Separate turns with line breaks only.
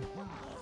Wow.